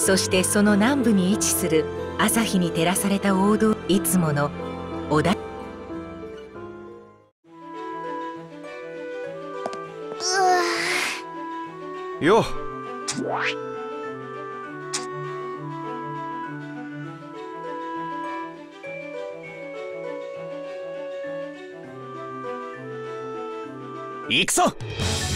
そしてその南部に位置する朝日に照らされた王道いつものおだよ。行くぞ。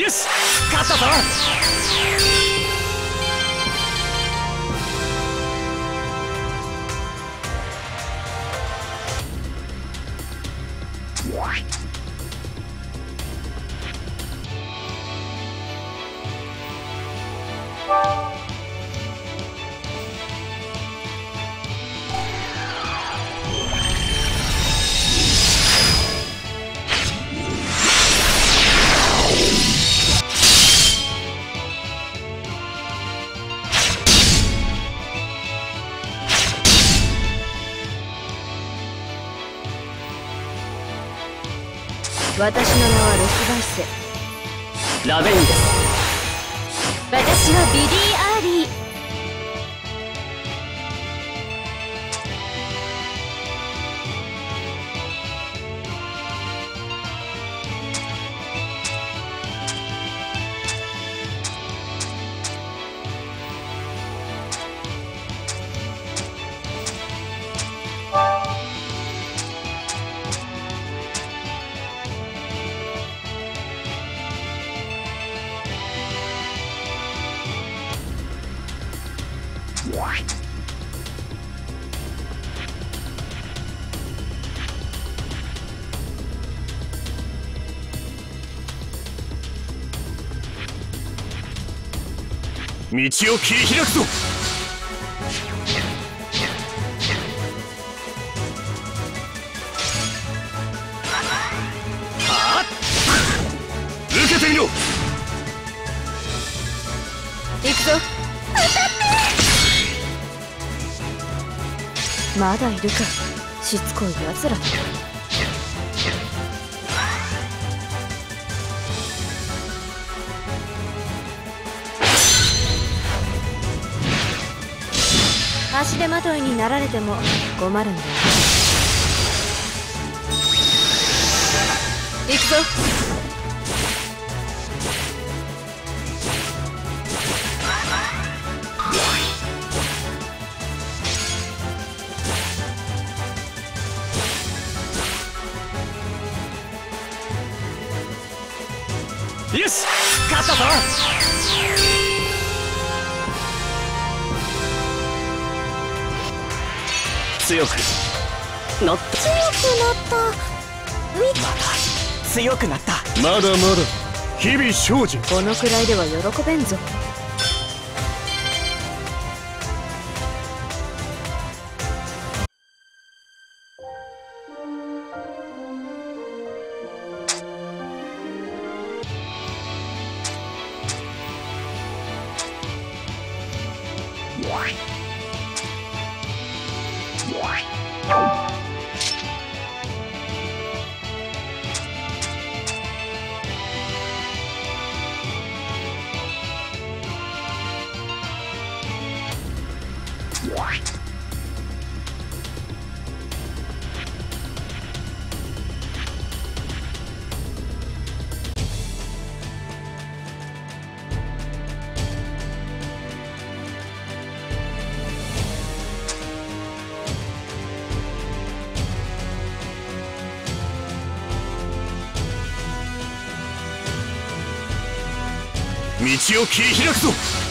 よし私の名は六倍生ラベインです私はビリー・アーリー道を切り開くぞ。はっ？受けてみろ。行くぞ。まだいるか。しつこい奴ら。足手まといになられても困るんだよ。行くぞ。よし勝ったぞ。強く。なった強くなった。また強くなった。まだまだ。日々精進このくらいでは喜べんぞ What? 道を切り開くぞ。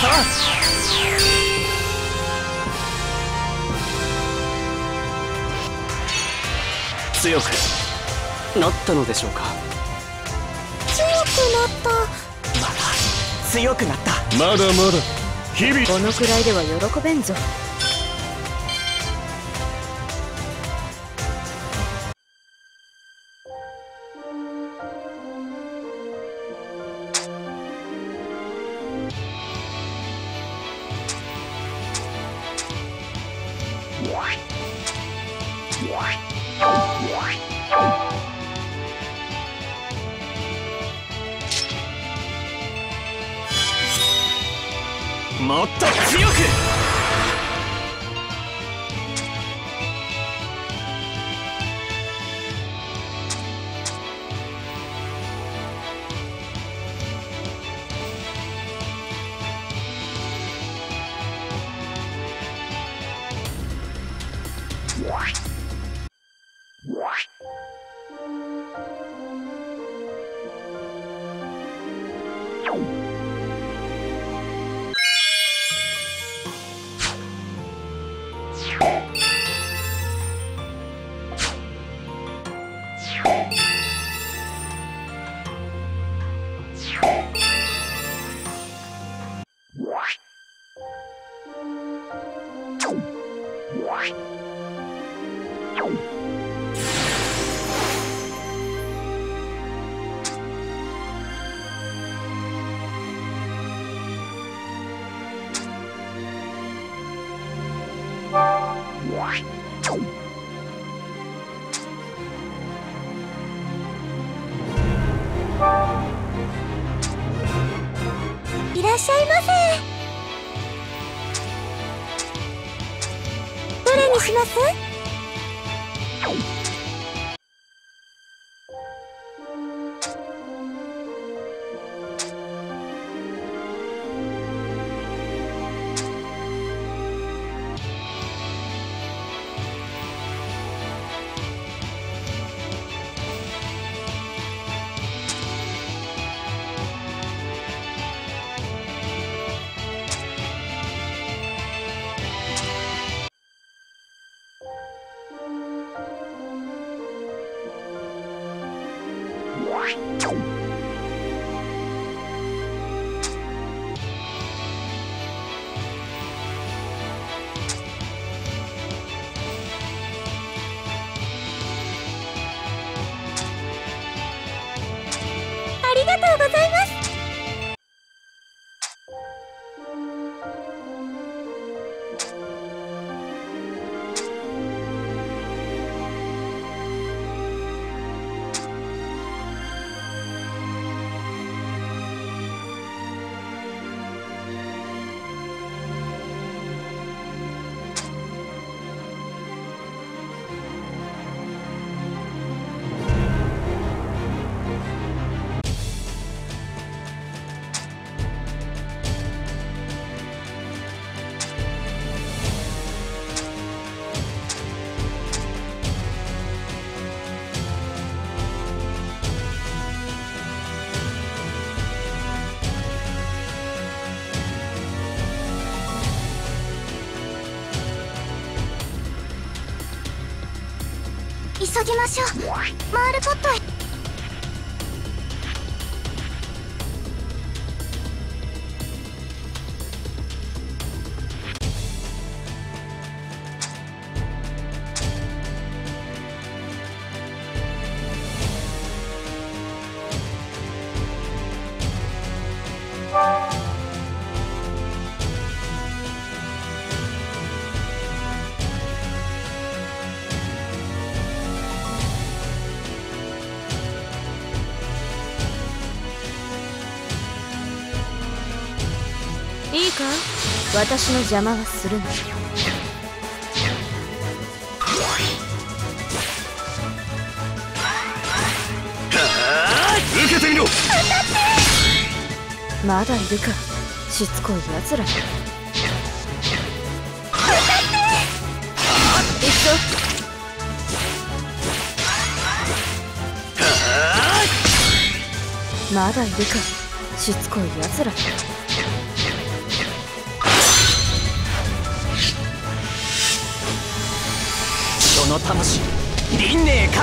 勝ったぞ強くなったのでしょうか？強くなった。まだ強くなった。まだまだ。日々このくらいでは喜べんぞもっと強く！します急ぎましょう。マールポットへ。いいか？私の邪魔はするな。受けてみろ。まだいるか？しつこい奴ら。いっそまだいるか？しつこい奴らの魂輪廻へ帰れ！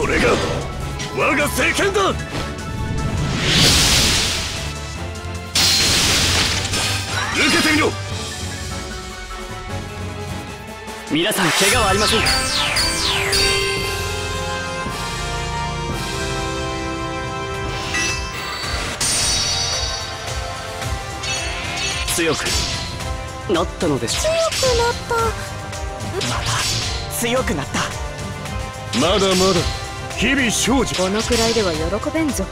これが我が聖剣だ！受けてみろ！皆さん怪我はありません。か強くなった。のです強くなったまた強くなった。まだまだ日々精進。このくらいでは喜べんぞ